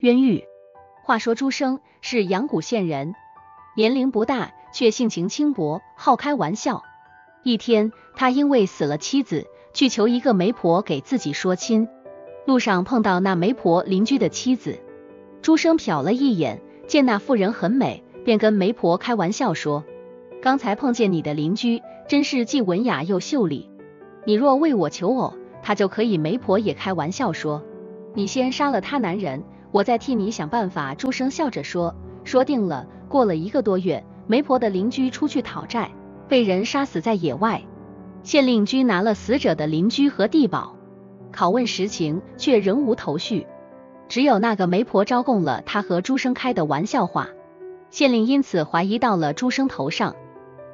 冤狱。话说朱生是阳谷县人，年龄不大，却性情轻薄，好开玩笑。一天，他因为死了妻子，去求一个媒婆给自己说亲。路上碰到那媒婆邻居的妻子，朱生瞟了一眼，见那妇人很美，便跟媒婆开玩笑说：“刚才碰见你的邻居，真是既文雅又秀丽。你若为我求偶，他就可以。”媒婆也开玩笑说：“你先杀了他男人，我再替你想办法。”朱生笑着说：“说定了。”过了一个多月，媒婆的邻居出去讨债。被人杀死在野外，县令居拿了死者的邻居和地保，拷问实情，却仍无头绪。只有那个媒婆招供了他和朱生开的玩笑话，县令因此怀疑到了朱生头上，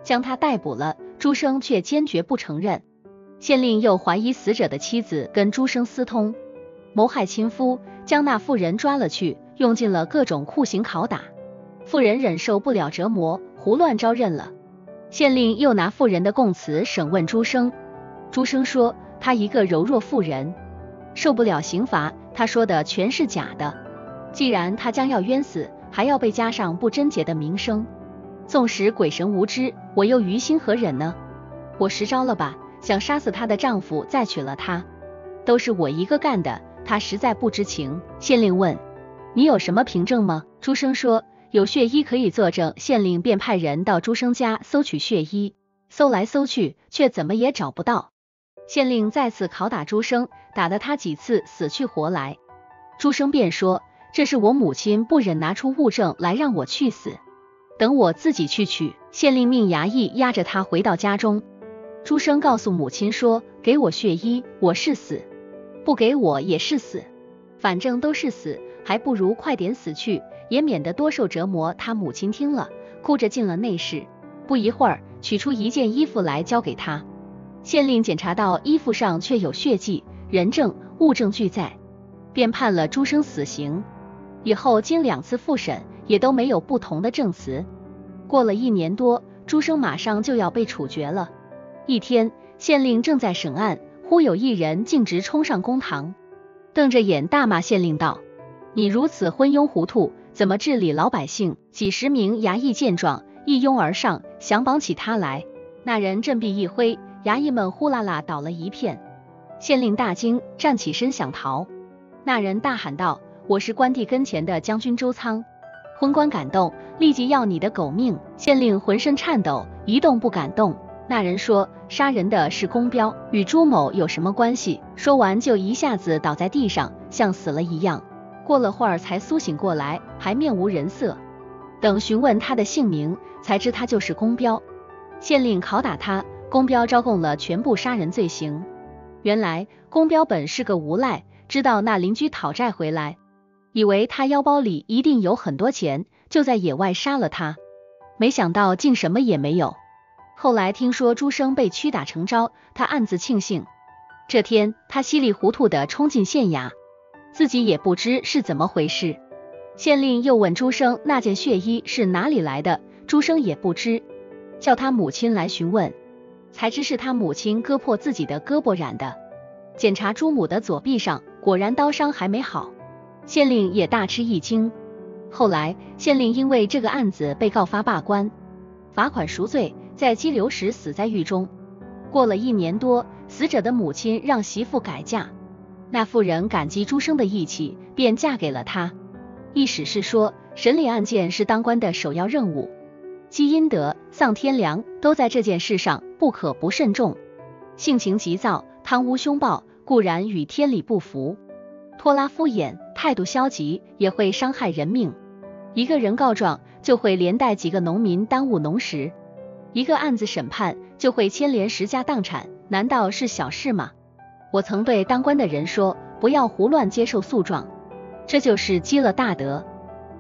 将他逮捕了。朱生却坚决不承认。县令又怀疑死者的妻子跟朱生私通，谋害亲夫，将那妇人抓了去，用尽了各种酷刑拷打。妇人忍受不了折磨，胡乱招认了。县令又拿妇人的供词审问朱生，朱生说他一个柔弱妇人，受不了刑罚，他说的全是假的。既然他将要冤死，还要被加上不贞洁的名声，纵使鬼神无知，我又于心何忍呢？我实招了吧，想杀死她的丈夫，再娶了她，都是我一个干的，他实在不知情。县令问你有什么凭证吗？朱生说。有血衣可以作证，县令便派人到朱生家搜取血衣，搜来搜去，却怎么也找不到。县令再次拷打朱生，打得他几次死去活来。朱生便说：“这是我母亲不忍拿出物证来让我去死，等我自己去取。”县令命衙役押着他回到家中。朱生告诉母亲说：“给我血衣，我是死；不给我也是死，反正都是死，还不如快点死去。”也免得多受折磨。他母亲听了，哭着进了内室。不一会儿，取出一件衣服来交给他。县令检查到衣服上确有血迹，人证物证俱在，便判了朱生死刑。以后经两次复审，也都没有不同的证词。过了一年多，朱生马上就要被处决了。一天，县令正在审案，忽有一人径直冲上公堂，瞪着眼大骂县令道：“你如此昏庸糊涂！”怎么治理老百姓？几十名衙役见状，一拥而上，想绑起他来。那人振臂一挥，衙役们呼啦啦倒了一片。县令大惊，站起身想逃。那人大喊道：“我是关帝跟前的将军周仓。”昏官感动，立即要你的狗命。县令浑身颤抖，一动不敢动。那人说：“杀人的是公彪，与朱某有什么关系？”说完就一下子倒在地上，像死了一样。过了会儿才苏醒过来，还面无人色。等询问他的姓名，才知他就是公彪。县令拷打他，公彪招供了全部杀人罪行。原来公彪本是个无赖，知道那邻居讨债回来，以为他腰包里一定有很多钱，就在野外杀了他。没想到竟什么也没有。后来听说朱生被屈打成招，他暗自庆幸。这天，他稀里糊涂的冲进县衙。自己也不知是怎么回事，县令又问朱生那件血衣是哪里来的，朱生也不知，叫他母亲来询问，才知是他母亲割破自己的胳膊染的。检查朱母的左臂上，果然刀伤还没好，县令也大吃一惊。后来县令因为这个案子被告发罢官，罚款赎罪，在激流时死在狱中。过了一年多，死者的母亲让媳妇改嫁。那妇人感激朱生的义气，便嫁给了他。意史是说，审理案件是当官的首要任务，积阴德、丧天良都在这件事上，不可不慎重。性情急躁、贪污凶暴，固然与天理不符；拖拉敷衍、态度消极，也会伤害人命。一个人告状，就会连带几个农民耽误农时；一个案子审判，就会牵连十家荡产，难道是小事吗？我曾对当官的人说，不要胡乱接受诉状，这就是积了大德。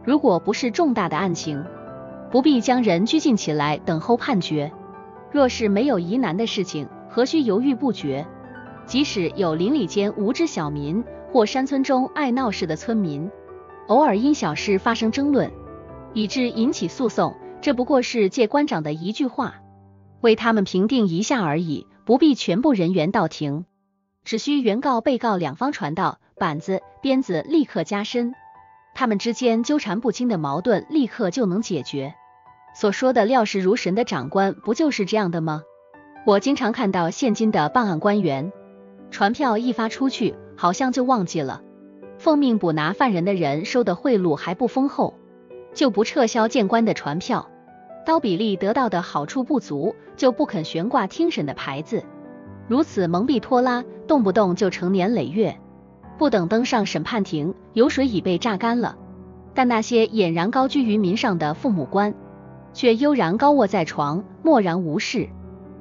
如果不是重大的案情，不必将人拘禁起来等候判决。若是没有疑难的事情，何须犹豫不决？即使有邻里间无知小民，或山村中爱闹事的村民，偶尔因小事发生争论，以致引起诉讼，这不过是借官长的一句话，为他们评定一下而已，不必全部人员到庭。只需原告、被告两方传到，板子、鞭子立刻加深。他们之间纠缠不清的矛盾立刻就能解决。所说的料事如神的长官，不就是这样的吗？我经常看到现今的办案官员，传票一发出去，好像就忘记了。奉命捕拿犯人的人收的贿赂还不丰厚，就不撤销见官的传票；刀比利得到的好处不足，就不肯悬挂听审的牌子。如此蒙蔽拖拉，动不动就成年累月，不等登上审判庭，油水已被榨干了。但那些俨然高居于民上的父母官，却悠然高卧在床，默然无事。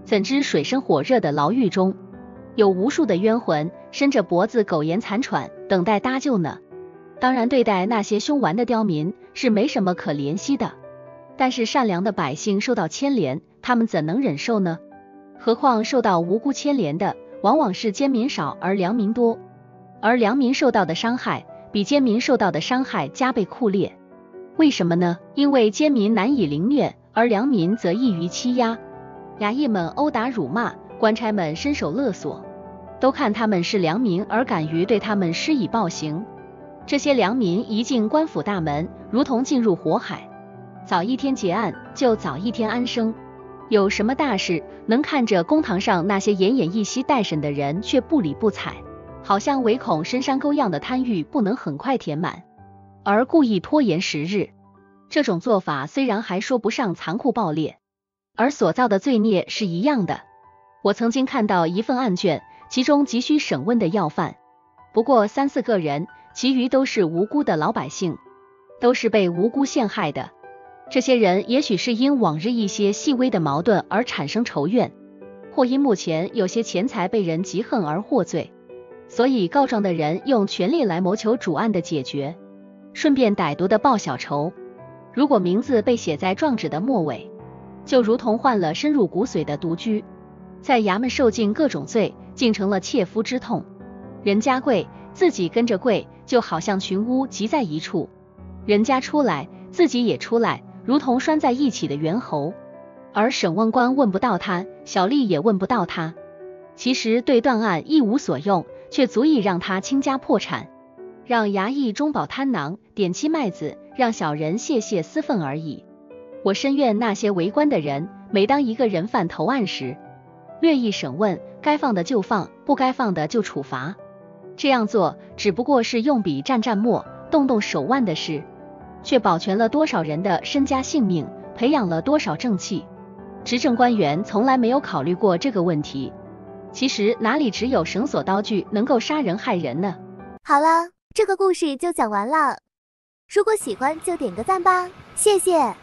怎知水深火热的牢狱中，有无数的冤魂伸着脖子苟延残喘，等待搭救呢？当然，对待那些凶顽的刁民是没什么可怜惜的，但是善良的百姓受到牵连，他们怎能忍受呢？何况受到无辜牵连的，往往是奸民少而良民多，而良民受到的伤害比奸民受到的伤害加倍酷烈。为什么呢？因为奸民难以凌虐，而良民则易于欺压。衙役们殴打辱骂，官差们伸手勒索，都看他们是良民而敢于对他们施以暴行。这些良民一进官府大门，如同进入火海，早一天结案，就早一天安生。有什么大事，能看着公堂上那些奄奄一息待审的人却不理不睬，好像唯恐深山沟样的贪欲不能很快填满，而故意拖延时日。这种做法虽然还说不上残酷暴烈。而所造的罪孽是一样的。我曾经看到一份案卷，其中急需审问的要犯不过三四个人，其余都是无辜的老百姓，都是被无辜陷害的。这些人也许是因往日一些细微的矛盾而产生仇怨，或因目前有些钱财被人嫉恨而获罪，所以告状的人用权力来谋求主案的解决，顺便歹毒的报小仇。如果名字被写在状纸的末尾。就如同患了深入骨髓的独居，在衙门受尽各种罪，竟成了切肤之痛。人家跪，自己跟着跪，就好像群巫集在一处；人家出来，自己也出来，如同拴在一起的猿猴。而审问官问不到他，小吏也问不到他。其实对断案一无所用，却足以让他倾家破产，让衙役中饱贪囊，点漆麦子，让小人泄泄私愤而已。我深怨那些为官的人，每当一个人犯投案时，略一审问，该放的就放，不该放的就处罚。这样做只不过是用笔蘸蘸墨，动动手腕的事，却保全了多少人的身家性命，培养了多少正气。执政官员从来没有考虑过这个问题。其实哪里只有绳索刀具能够杀人害人呢？好了，这个故事就讲完了。如果喜欢就点个赞吧，谢谢。